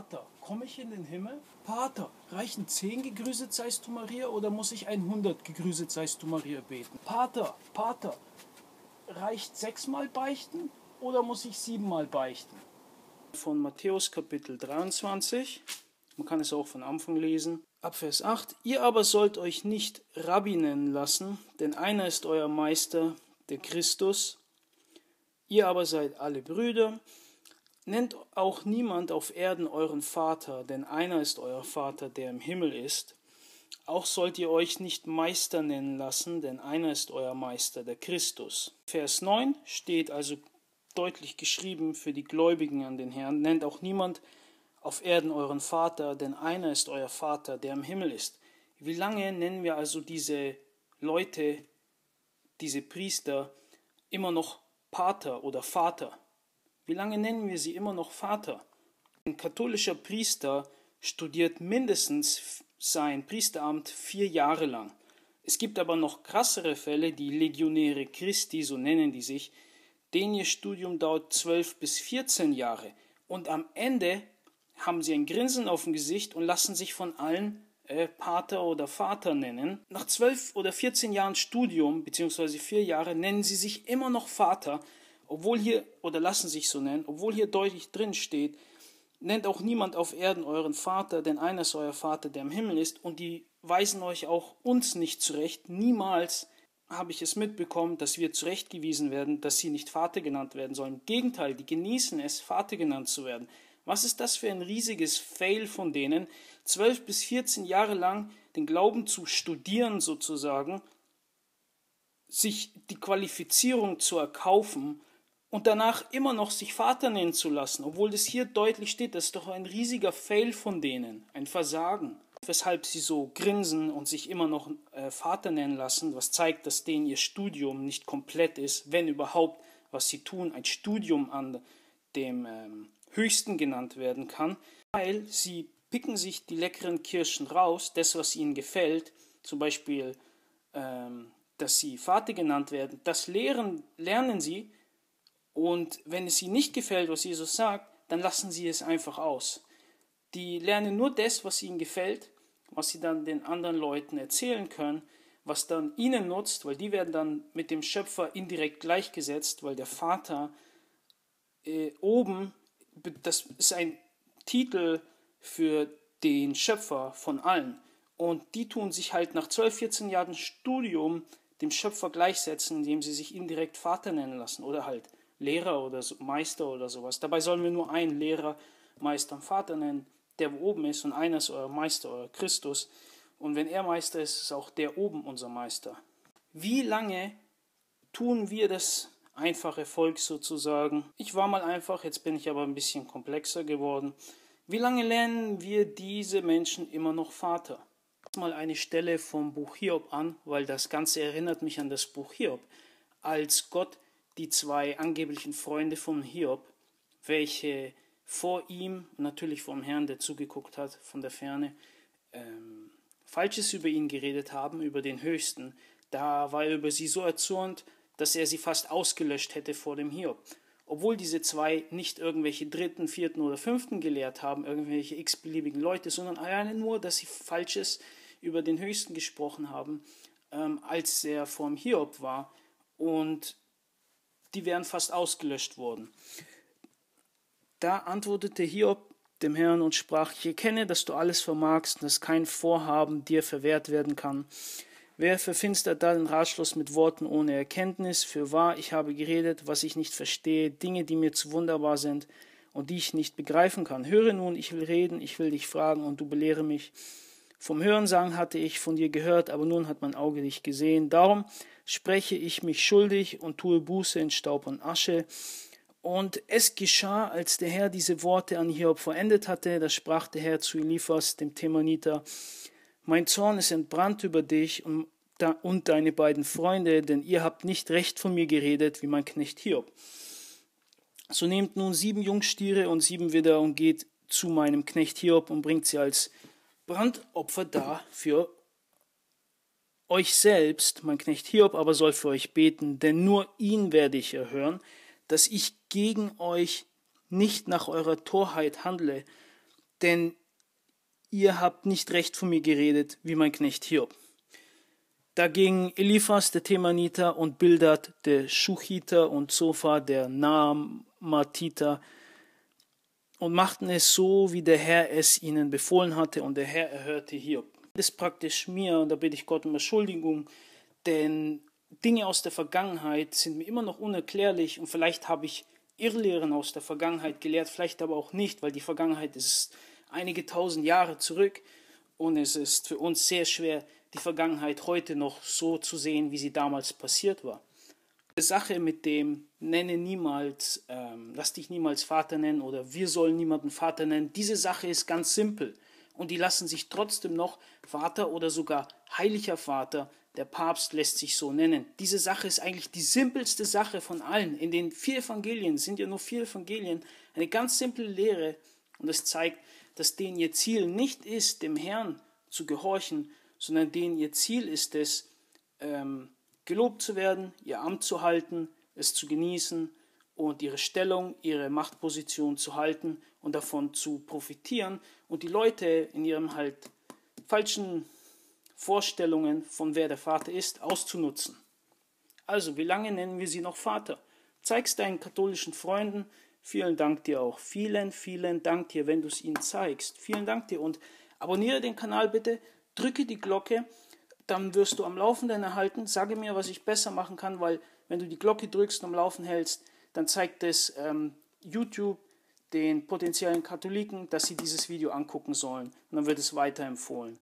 Pater, komme ich in den Himmel? Pater, reichen zehn gegrüßet seist du Maria oder muss ich 100 gegrüßet seist du Maria beten? Pater, Pater, reicht sechsmal beichten oder muss ich siebenmal beichten? Von Matthäus Kapitel 23, man kann es auch von Anfang lesen, ab Vers 8, ihr aber sollt euch nicht Rabbi nennen lassen, denn einer ist euer Meister, der Christus, ihr aber seid alle Brüder, Nennt auch niemand auf Erden euren Vater, denn einer ist euer Vater, der im Himmel ist. Auch sollt ihr euch nicht Meister nennen lassen, denn einer ist euer Meister, der Christus. Vers 9 steht also deutlich geschrieben für die Gläubigen an den Herrn. Nennt auch niemand auf Erden euren Vater, denn einer ist euer Vater, der im Himmel ist. Wie lange nennen wir also diese Leute, diese Priester, immer noch Pater oder Vater? Wie lange nennen wir sie immer noch Vater? Ein katholischer Priester studiert mindestens sein Priesteramt vier Jahre lang. Es gibt aber noch krassere Fälle, die Legionäre Christi, so nennen die sich, denen ihr Studium dauert zwölf bis vierzehn Jahre. Und am Ende haben sie ein Grinsen auf dem Gesicht und lassen sich von allen äh, Pater oder Vater nennen. Nach zwölf oder vierzehn Jahren Studium, beziehungsweise vier Jahre, nennen sie sich immer noch Vater, obwohl hier, oder lassen sich so nennen, obwohl hier deutlich drin steht, nennt auch niemand auf Erden euren Vater, denn einer ist euer Vater, der im Himmel ist, und die weisen euch auch uns nicht zurecht. Niemals habe ich es mitbekommen, dass wir zurechtgewiesen werden, dass sie nicht Vater genannt werden sollen. Im Gegenteil, die genießen es, Vater genannt zu werden. Was ist das für ein riesiges Fail von denen, zwölf bis vierzehn Jahre lang den Glauben zu studieren sozusagen, sich die Qualifizierung zu erkaufen und danach immer noch sich Vater nennen zu lassen, obwohl das hier deutlich steht, das ist doch ein riesiger Fail von denen, ein Versagen. Weshalb sie so grinsen und sich immer noch äh, Vater nennen lassen, was zeigt, dass denen ihr Studium nicht komplett ist, wenn überhaupt, was sie tun, ein Studium an dem ähm, Höchsten genannt werden kann, weil sie picken sich die leckeren Kirschen raus, das, was ihnen gefällt, zum Beispiel, ähm, dass sie Vater genannt werden, das lehren, lernen sie, und wenn es ihnen nicht gefällt, was Jesus sagt, dann lassen sie es einfach aus. Die lernen nur das, was ihnen gefällt, was sie dann den anderen Leuten erzählen können, was dann ihnen nutzt, weil die werden dann mit dem Schöpfer indirekt gleichgesetzt, weil der Vater äh, oben, das ist ein Titel für den Schöpfer von allen. Und die tun sich halt nach 12, 14 Jahren Studium dem Schöpfer gleichsetzen, indem sie sich indirekt Vater nennen lassen oder halt Lehrer oder Meister oder sowas. Dabei sollen wir nur einen Lehrer, Meister und Vater nennen, der oben ist und einer ist euer Meister, euer Christus. Und wenn er Meister ist, ist auch der oben unser Meister. Wie lange tun wir das einfache Volk sozusagen? Ich war mal einfach, jetzt bin ich aber ein bisschen komplexer geworden. Wie lange lernen wir diese Menschen immer noch Vater? Mal eine Stelle vom Buch Hiob an, weil das Ganze erinnert mich an das Buch Hiob. Als Gott die zwei angeblichen Freunde von Hiob, welche vor ihm, natürlich vom Herrn, der zugeguckt hat von der Ferne, ähm, Falsches über ihn geredet haben, über den Höchsten, da war er über sie so erzürnt, dass er sie fast ausgelöscht hätte vor dem Hiob. Obwohl diese zwei nicht irgendwelche dritten, vierten oder fünften gelehrt haben, irgendwelche x-beliebigen Leute, sondern alleine nur, dass sie Falsches über den Höchsten gesprochen haben, ähm, als er vor dem Hiob war. Und die wären fast ausgelöscht worden. Da antwortete Hiob dem Herrn und sprach, ich erkenne, dass du alles vermagst und dass kein Vorhaben dir verwehrt werden kann. Wer verfinstert da den Ratschluss mit Worten ohne Erkenntnis? Für wahr, ich habe geredet, was ich nicht verstehe, Dinge, die mir zu wunderbar sind und die ich nicht begreifen kann. Höre nun, ich will reden, ich will dich fragen und du belehre mich. Vom Hörensagen hatte ich von dir gehört, aber nun hat mein Auge dich gesehen. Darum spreche ich mich schuldig und tue Buße in Staub und Asche. Und es geschah, als der Herr diese Worte an Hiob vollendet hatte, da sprach der Herr zu Eliphas, dem Themaniter, mein Zorn ist entbrannt über dich und, und deine beiden Freunde, denn ihr habt nicht recht von mir geredet, wie mein Knecht Hiob. So nehmt nun sieben Jungstiere und sieben Widder und geht zu meinem Knecht Hiob und bringt sie als Brandopfer dar für euch selbst, mein Knecht Hiob aber soll für euch beten, denn nur ihn werde ich erhören, dass ich gegen euch nicht nach eurer Torheit handle, denn ihr habt nicht recht von mir geredet, wie mein Knecht Hiob. Dagegen Eliphas der Themaniter und Bildad der Schuchiter und Sofa der Naamatiter und machten es so, wie der Herr es ihnen befohlen hatte, und der Herr erhörte Hiob. Das ist praktisch mir, und da bitte ich Gott um Entschuldigung, denn Dinge aus der Vergangenheit sind mir immer noch unerklärlich und vielleicht habe ich Irrlehren aus der Vergangenheit gelehrt, vielleicht aber auch nicht, weil die Vergangenheit ist einige tausend Jahre zurück und es ist für uns sehr schwer, die Vergangenheit heute noch so zu sehen, wie sie damals passiert war. Sache mit dem nenne niemals, ähm, lass dich niemals Vater nennen oder wir sollen niemanden Vater nennen, diese Sache ist ganz simpel und die lassen sich trotzdem noch Vater oder sogar heiliger Vater, der Papst lässt sich so nennen. Diese Sache ist eigentlich die simpelste Sache von allen. In den vier Evangelien sind ja nur vier Evangelien, eine ganz simple Lehre und es zeigt, dass denen ihr Ziel nicht ist, dem Herrn zu gehorchen, sondern denen ihr Ziel ist es, ähm, gelobt zu werden, ihr Amt zu halten, es zu genießen und ihre Stellung, ihre Machtposition zu halten und davon zu profitieren und die Leute in ihrem halt falschen Vorstellungen von wer der Vater ist, auszunutzen. Also, wie lange nennen wir sie noch Vater? Zeig's deinen katholischen Freunden. Vielen Dank dir auch. Vielen, vielen Dank dir, wenn du es ihnen zeigst. Vielen Dank dir und abonniere den Kanal bitte, drücke die Glocke, dann wirst du am Laufenden erhalten. Sage mir, was ich besser machen kann, weil wenn du die Glocke drückst und am Laufen hältst, dann zeigt es ähm, YouTube den potenziellen Katholiken, dass sie dieses Video angucken sollen. Und dann wird es weiterempfohlen.